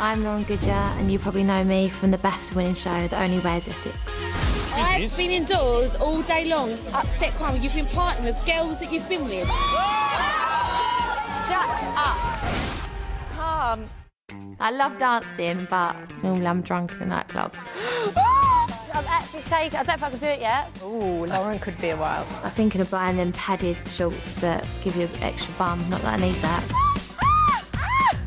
I'm Lauren Goodger, and you probably know me from the BAFTA winning show, The Only Way is Essex. I've been indoors all day long, upset crying. You've been partying with girls that you've been with. Shut up. Calm. I love dancing, but normally I'm drunk in the nightclub. I'm actually shaking. I don't know if I can do it yet. Ooh, Lauren could be a while. I was thinking of buying them padded shorts that give you an extra bum. Not that I need that.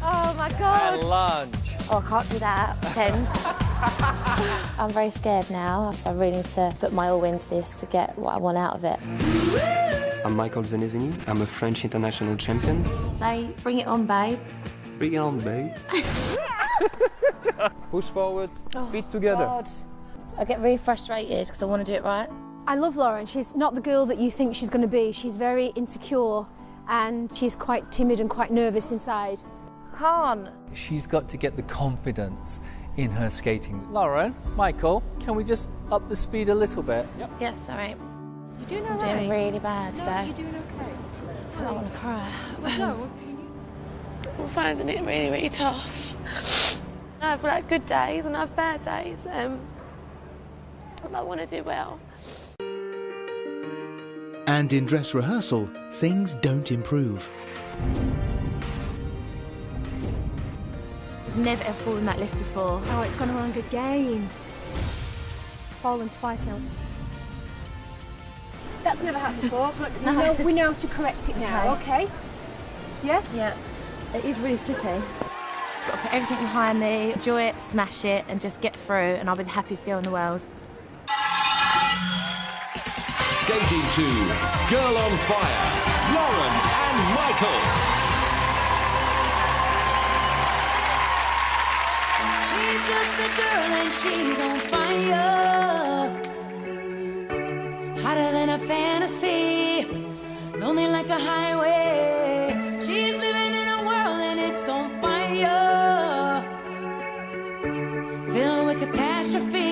Oh my god. lunge. Oh, I can't do that. Pretend. I'm very scared now, so I really need to put my all into this to get what I want out of it. I'm Michael Zenezini. I'm a French international champion. Say, bring it on, babe. Bring it on, babe. Push forward, oh, feet together. God. I get really frustrated because I want to do it right. I love Lauren. She's not the girl that you think she's going to be. She's very insecure and she's quite timid and quite nervous inside. Can't. She's got to get the confidence in her skating. Lauren, Michael, can we just up the speed a little bit? Yep. Yes, all right. You're doing all I'm doing really bad today. You're doing okay. I feel like I want to cry. No, I'm finding it really, really tough. I have like good days and I have bad days. Um, and I want to do well. And in dress rehearsal, things don't improve. I've never ever fallen that lift before. oh, it's gone wrong again. Fallen twice now. That's never happened before, but we, know, we know how to correct it now, okay? Yeah? Yeah, it is really slippy. Got to put everything behind me, enjoy it, smash it, and just get through, and I'll be the happiest girl in the world. Skating to Girl on Fire, Lauren and Michael. Just a girl and she's on fire. Hotter than a fantasy, lonely like a highway. She's living in a world and it's on fire. Filled with catastrophe,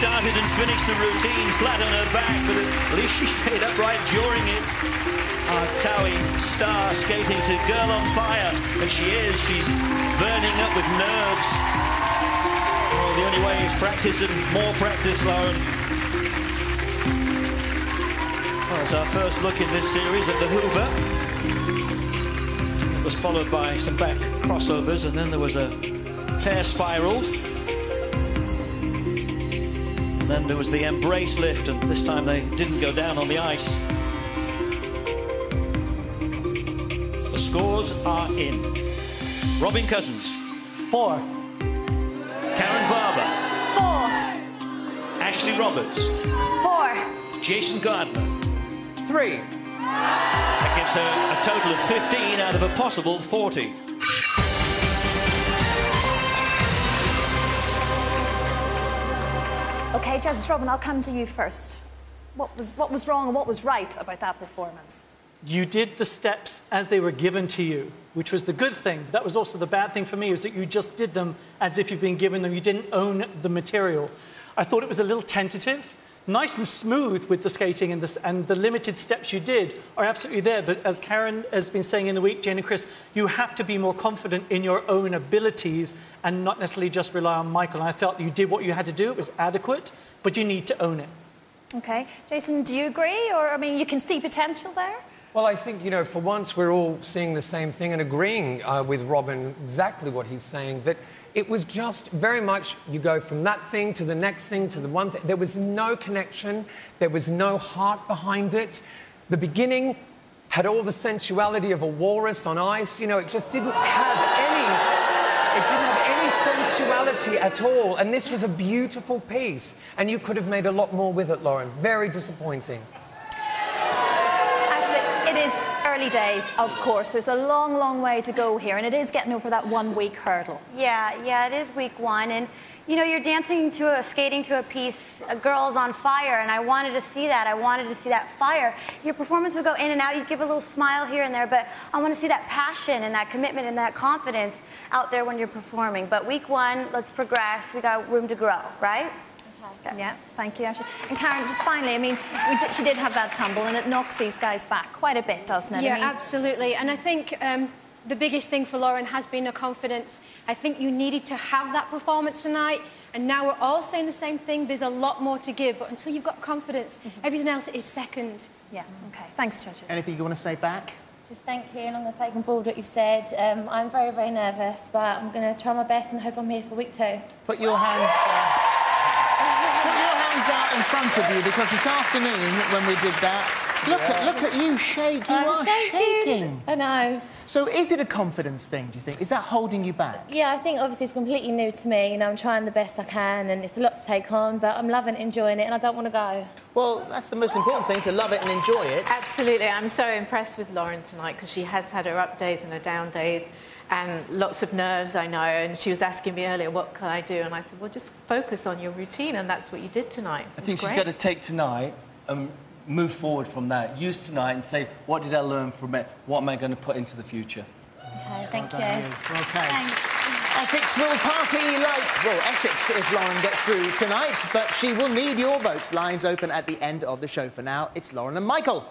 started and finished the routine flat on her back, but at least she stayed upright during it. Our TOWIE star skating to Girl on Fire, and she is. She's burning up with nerves. Oh, the only way is practice and more practice, Lauren. Well, it's our first look in this series at the Hoover. It was followed by some back crossovers, and then there was a pair spiral. Then there was the embrace lift, and this time they didn't go down on the ice. The scores are in. Robin Cousins. Four. Karen Barber. Four. Ashley Roberts. Four. Jason Gardiner. Three. That gives her a total of 15 out of a possible 40. Okay, Judges Robin, I'll come to you first. What was, what was wrong and what was right about that performance? You did the steps as they were given to you, which was the good thing. But that was also the bad thing for me, is that you just did them as if you've been given them. You didn't own the material. I thought it was a little tentative, nice and smooth with the skating and, the, and the limited steps you did are absolutely there. But as Karen has been saying in the week, Jayne and Chris, you have to be more confident in your own abilities and not necessarily just rely on Michael. And I felt you did what you had to do. It was adequate, but you need to own it. Okay. Jason, do you agree? Or, I mean, you can see potential there? Well, I think, you know, for once we're all seeing the same thing and agreeing uh, with Robin exactly what he's saying that It was just very much you go from that thing to the next thing to the one thing. There was no connection, there was no heart behind it. The beginning had all the sensuality of a walrus on ice. You know, it just didn't have any. It didn't have any sensuality at all. And this was a beautiful piece. And you could have made a lot more with it, Lauren. Very disappointing. Actually, it is early days, of course. There's a long, long way to go here, and it is getting over that one week hurdle. Yeah, yeah, it is week one. And, you know, you're dancing to a, skating to a piece, a girl's on fire, and I wanted to see that. I wanted to see that fire. Your performance would go in and out. You'd give a little smile here and there, but I want to see that passion and that commitment and that confidence out there when you're performing. But week one, let's progress. We got room to grow, right? Yeah, thank you, Ashley. And Karen, just finally, I mean, did, she did have that tumble, and it knocks these guys back quite a bit, doesn't it? Yeah, I mean, absolutely. And I think um, the biggest thing for Lauren has been her confidence. I think you needed to have that performance tonight, and now we're all saying the same thing. There's a lot more to give, but until you've got confidence, Mm-hmm. everything else is second. Yeah, okay. Thanks, judges. Anything you want to say back? Just thank you, and I'm going to take on board what you've said. Um, I'm very, very nervous, but I'm going to try my best and hope I'm here for week two. Put your hands. Uh, in front of you because this afternoon when we did that, look at look at you shake. You I'm are shaking. shaking. I know. So is it a confidence thing? Do you think? Is that holding you back? Yeah, I think obviously it's completely new to me, You know, I'm trying the best I can, and it's a lot to take on, but I'm loving it, enjoying it, and I don't want to go. Well, that's the most important thing to love it and enjoy it. Absolutely. I'm so impressed with Lauren tonight because she has had her up days and her down days and lots of nerves, I know. And she was asking me earlier, what can I do? And I said, well, just focus on your routine. And that's what you did tonight. I think she's got to take tonight and move forward from that. Use tonight and say, what did I learn from it? What am I going to put into the future? Okay, thank Well you. done, you. Okay. Essex will party like, well, Essex if Lauren gets through tonight, but she will need your votes. Lines open at the end of the show. For now, it's Lauren and Michael.